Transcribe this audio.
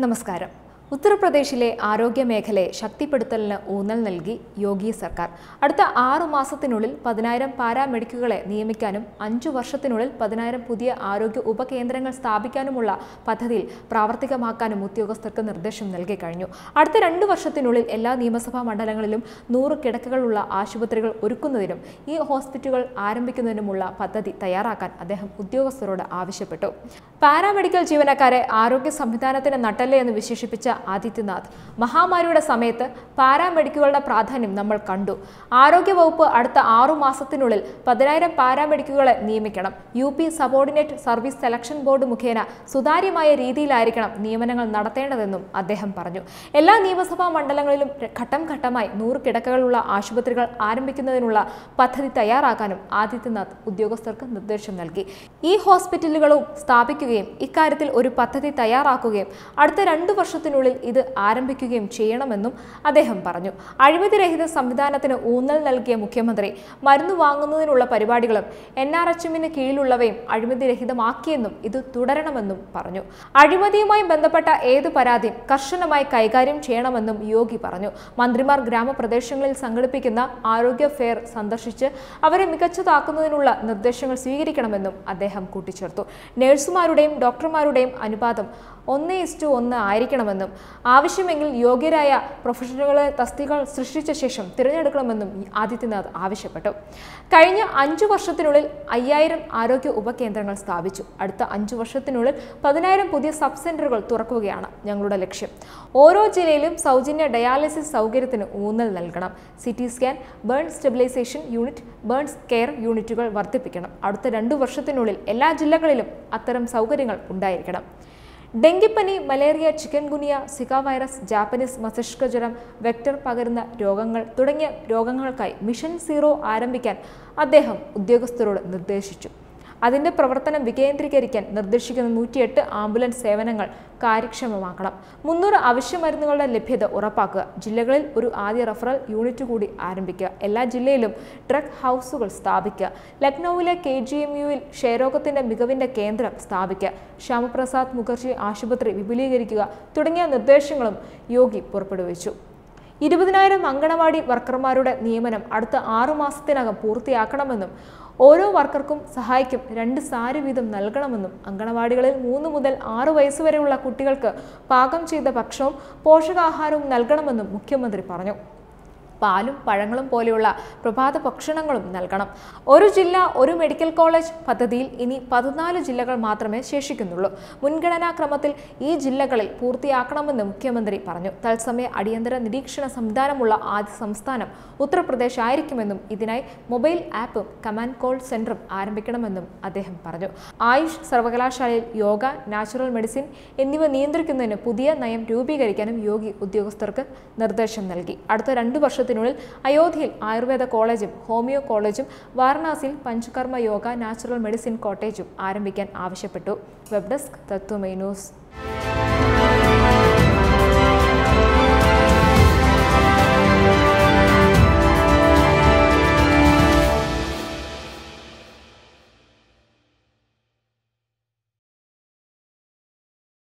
നമസ്കാരം ഉത്തർപ്രദേശിലെ ആരോഗ്യ മേഖലയെ ശക്തിപ്പെടുത്തലിന് ഊന്നൽ നൽകി യോഗി സർക്കാർ. അടുത്ത ആറു മാസത്തിനുള്ളിൽ പതിനായിരം പാരാമെഡിക്കുകളെ നിയമിക്കാനും അഞ്ചു വർഷത്തിനുള്ളിൽ പതിനായിരം പുതിയ ആരോഗ്യ ഉപകേന്ദ്രങ്ങൾ സ്ഥാപിക്കാനുമുള്ള പദ്ധതിയിൽ പ്രാവർത്തികമാക്കാനും ഉദ്യോഗസ്ഥർക്ക് നിർദ്ദേശം നൽകി കഴിഞ്ഞു. അടുത്ത രണ്ടു വർഷത്തിനുള്ളിൽ എല്ലാ നിയമസഭാ മണ്ഡലങ്ങളിലും നൂറ് കിടക്കകളുള്ള ആശുപത്രികൾ ഒരുക്കുന്നതിനും ഈ ഹോസ്പിറ്റലുകൾ ആരംഭിക്കുന്നതിനുമുള്ള പദ്ധതി തയ്യാറാക്കാൻ അദ്ദേഹം ഉദ്യോഗസ്ഥരോട് ആവശ്യപ്പെട്ടു. പാരാമെഡിക്കൽ ജീവനക്കാരെ ആരോഗ്യ സംവിധാനത്തിന് നട്ടല്ലേ എന്ന് വിശേഷിപ്പിച്ച ആദിത്യനാഥ്. മഹാമാരിയുടെ സമയത്ത് പാരാമെഡിക്കുകളുടെ പ്രാധാന്യം നമ്മൾ കണ്ടു. ആരോഗ്യവകുപ്പ് അടുത്ത ആറു മാസത്തിനുള്ളിൽ പതിനായിരം പാരാമെഡിക്കുകളെ നിയമിക്കണം. U P subordinate service selection board മുഖേന സുതാര്യമായ രീതിയിലായിരിക്കണം നിയമനങ്ങൾ നടത്തേണ്ടതെന്നും അദ്ദേഹം പറഞ്ഞു. എല്ലാ നിയമസഭാ മണ്ഡലങ്ങളിലും ഘട്ടം ഘട്ടമായി നൂറ് കിടക്കകളുള്ള ആശുപത്രികൾ ആരംഭിക്കുന്നതിനുള്ള പദ്ധതി തയ്യാറാക്കാനും ആദിത്യനാഥ് ഉദ്യോഗസ്ഥർക്ക് നിർദ്ദേശം നൽകി. ഈ ഹോസ്പിറ്റലുകളും സ്ഥാപിക്കുകയും ഇക്കാര്യത്തിൽ ഒരു പദ്ധതി തയ്യാറാക്കുകയും അടുത്ത രണ്ടു വർഷത്തിനുള്ളിൽ ഇത് ആരംഭിക്കുകയും ചെയ്യണമെന്നും അദ്ദേഹം പറഞ്ഞു. അഴിമതിരഹിത സംവിധാനത്തിന് ഊന്നൽ നൽകിയ മുഖ്യമന്ത്രി മരുന്ന് വാങ്ങുന്നതിനുള്ള പരിപാടികളും എൻ ആർ എച്ച് എമ്മിന് കീഴിലുള്ളവയും അഴിമതിരഹിതമാക്കിയെന്നും ഇത് തുടരണമെന്നും പറഞ്ഞു. അഴിമതിയുമായി ബന്ധപ്പെട്ട ഏത് പരാതിയും കർശനമായി കൈകാര്യം ചെയ്യണമെന്നും യോഗി പറഞ്ഞു. മന്ത്രിമാർ ഗ്രാമപ്രദേശങ്ങളിൽ സംഘടിപ്പിക്കുന്ന ആരോഗ്യ ഫെയർ സന്ദർശിച്ച് അവരെ മികച്ചതാക്കുന്നതിനുള്ള നിർദ്ദേശങ്ങൾ സ്വീകരിക്കണമെന്നും അദ്ദേഹം കൂട്ടിച്ചേർത്തു. നഴ്സുമാരുടെയും ഡോക്ടർമാരുടെയും അനുപാതം ഒന്ന് ഇസ്റ്റു ഒന്ന് ആയിരിക്കണമെന്നും ആവശ്യമെങ്കിൽ യോഗ്യരായ പ്രൊഫഷണലുകളെ തസ്തികൾ സൃഷ്ടിച്ച ശേഷം തിരഞ്ഞെടുക്കണമെന്നും ആദിത്യനാഥ് ആവശ്യപ്പെട്ടു. കഴിഞ്ഞ അഞ്ചു വർഷത്തിനുള്ളിൽ അയ്യായിരം ആരോഗ്യ ഉപകേന്ദ്രങ്ങൾ സ്ഥാപിച്ചു. അടുത്ത അഞ്ചു വർഷത്തിനുള്ളിൽ പതിനായിരം പുതിയ സബ് സെന്ററുകൾ തുറക്കുകയാണ് ഞങ്ങളുടെ ലക്ഷ്യം. ഓരോ ജില്ലയിലും സൗജന്യ ഡയാലിസിസ് സൗകര്യത്തിന് ഊന്നൽ നൽകണം. C T scan burn stabilisation unit burns care യൂണിറ്റുകൾ വർദ്ധിപ്പിക്കണം. അടുത്ത രണ്ടു വർഷത്തിനുള്ളിൽ എല്ലാ ജില്ലകളിലും അത്തരം സൗകര്യങ്ങൾ ഉണ്ടായിരിക്കണം. ഡെങ്കിപ്പനി malaria chikungunya Zika virus Japanese മസ്തിഷ്ക ജ്വരം വെക്ടർ പകരുന്ന രോഗങ്ങൾ തുടങ്ങിയ രോഗങ്ങൾക്കായി മിഷൻ സീറോ ആരംഭിക്കാൻ അദ്ദേഹം ഉദ്യോഗസ്ഥരോട് നിർദ്ദേശിച്ചു. അതിന്റെ പ്രവർത്തനം വികേന്ദ്രീകരിക്കാൻ നിർദ്ദേശിക്കുന്ന നൂറ്റിയെട്ട് ആംബുലൻസ് സേവനങ്ങൾ കാര്യക്ഷമമാക്കണം. മുന്നൂറ് അവശ്യ മരുന്നുകളുടെ ലഭ്യത ഉറപ്പാക്കുക. ജില്ലകളിൽ ഒരു ആദ്യ റഫറൽ യൂണിറ്റ് കൂടി ആരംഭിക്കുക. എല്ലാ ജില്ലയിലും ഡ്രഗ് ഹൗസുകൾ സ്ഥാപിക്കുക. ലക്നൌവിലെ കെ ജി എം യുവിൽ ക്ഷയരോഗത്തിന്റെ മികവിന്റെ കേന്ദ്രം സ്ഥാപിക്കുക. ശ്യാമപ്രസാദ് മുഖർജി ആശുപത്രി വിപുലീകരിക്കുക തുടങ്ങിയ നിർദ്ദേശങ്ങളും യോഗി പുറപ്പെടുവിച്ചു. ഇരുപതിനായിരം അങ്കണവാടി വർക്കർമാരുടെ നിയമനം അടുത്ത ആറു മാസത്തിനകം പൂർത്തിയാക്കണമെന്നും ഓരോ വർക്കർക്കും സഹായിക്കും രണ്ട് സാരി വീതം നൽകണമെന്നും അങ്കണവാടികളിൽ മൂന്ന് മുതൽ ആറ് വയസ്സുവരെയുള്ള കുട്ടികൾക്ക് പാകം ചെയ്ത ഭക്ഷണവും പോഷകാഹാരവും നൽകണമെന്നും മുഖ്യമന്ത്രി പറഞ്ഞു പാലും പഴങ്ങളും പോലെയുള്ള പ്രഭാത ഭക്ഷണങ്ങളും നൽകണം. ഒരു ജില്ല ഒരു മെഡിക്കൽ കോളേജ് പദ്ധതിയിൽ ഇനി പതിനാല് ജില്ലകൾ മാത്രമേ ശേഷിക്കുന്നുള്ളൂ. മുൻഗണനാക്രമത്തിൽ ഈ ജില്ലകളിൽ പൂർത്തിയാക്കണമെന്ന് മുഖ്യമന്ത്രി പറഞ്ഞു. തത്സമയ അടിയന്തര നിരീക്ഷണ സംവിധാനമുള്ള ആദ്യ സംസ്ഥാനം ഉത്തർപ്രദേശ് ആയിരിക്കുമെന്നും ഇതിനായി മൊബൈൽ ആപ്പും കമാൻഡ് കോൾ സെന്ററും ആരംഭിക്കണമെന്നും അദ്ദേഹം പറഞ്ഞു. ആയുഷ് സർവകലാശാലയിൽ യോഗ നാച്ചുറൽ മെഡിസിൻ എന്നിവ നിയന്ത്രിക്കുന്നതിന് പുതിയ നയം രൂപീകരിക്കാനും യോഗി ഉദ്യോഗസ്ഥർക്ക് നിർദ്ദേശം നൽകി. അടുത്ത രണ്ടു വർഷത്തിൽ വർഷത്തിനുള്ളിൽ അയോധ്യയിൽ ആയുർവേദ കോളേജും ഹോമിയോ കോളേജും വാരണാസിയിൽ പഞ്ചകർമ്മ യോഗ നാച്ചുറൽ മെഡിസിൻ കോട്ടേജും ആരംഭിക്കാൻ ആവശ്യപ്പെട്ടു. Web desk Tatwamayi news.